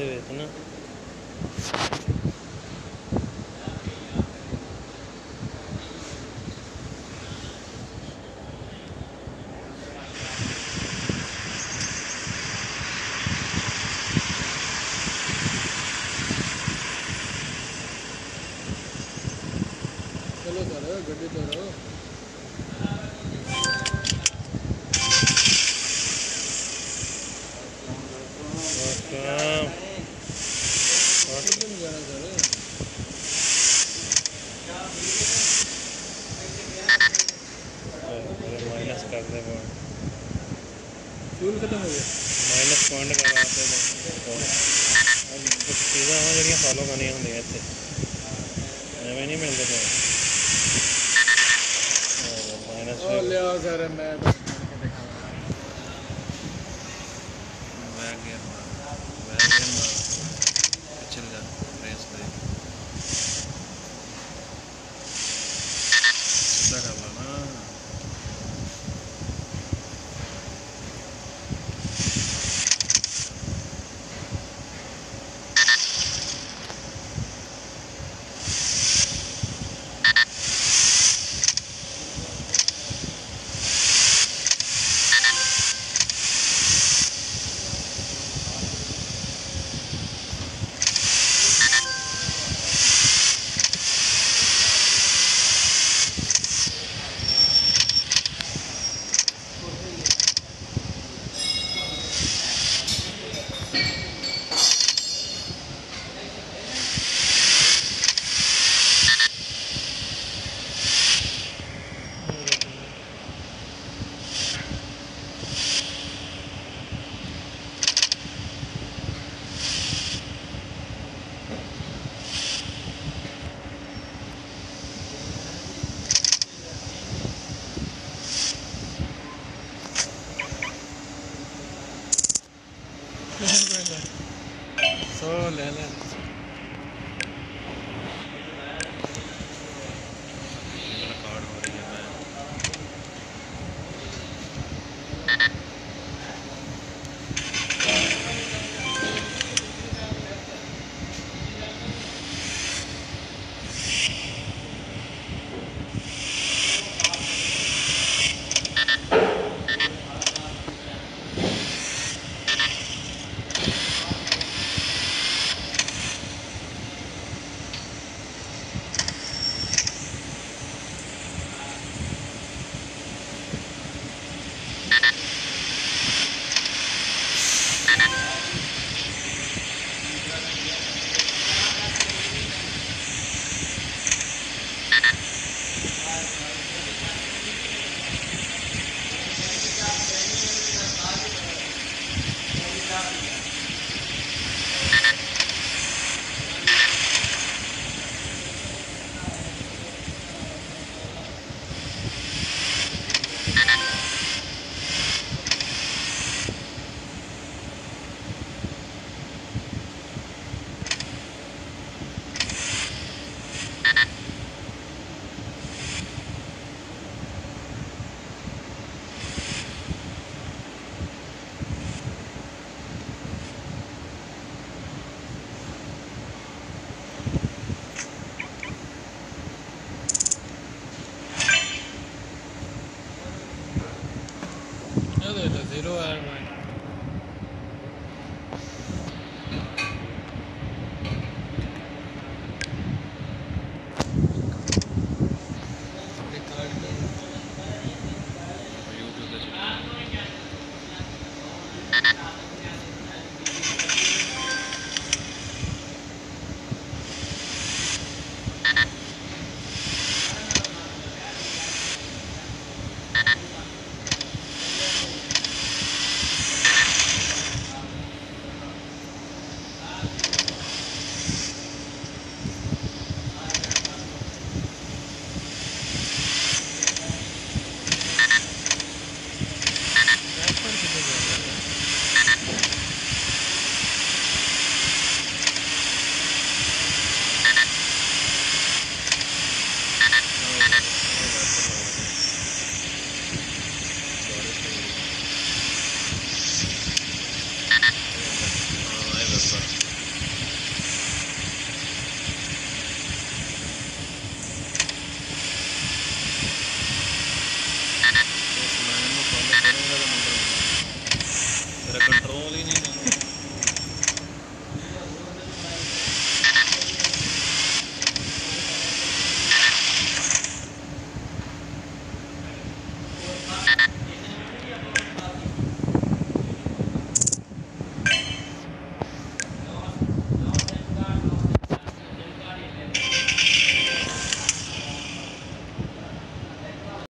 करते हुए थे चलो चलो Welcome. ਮਾਈਨਸ ਕਰ ਦੇ ਪਾ ਫਿਊਲ ਖਤਮ ਹੋ ਗਿਆ ਮਾਈਨਸ ਪੁਆਇੰਟ ਕਰਵਾਤੇ ਨੇ ਕੁਝ ਚੀਜ਼ਾਂ ਹਨ ਜਿਹੜੀਆਂ ਫਾਲੋ ਕਰਨੀਆਂ ਹੁੰਦੀਆਂ ਇੱਥੇ ਐਵੇਂ ਨਹੀਂ ਮਿਲਦੇ ਪਏ ਮਾਈਨਸ ਉਹ ਲਿਆ ਸਰ ਮੈਂ 说来了 de los de